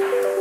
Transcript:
you